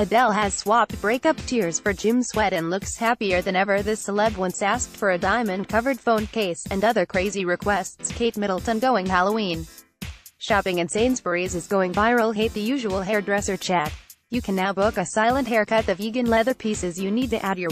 Adele has swapped breakup tears for gym sweat and looks happier than ever. The celeb once asked for a diamond-covered phone case, and other crazy requests. Kate Middleton going Halloween shopping in Sainsbury's is going viral. Hate the usual hairdresser chat. You can now book a silent haircut. The vegan leather pieces you need to add your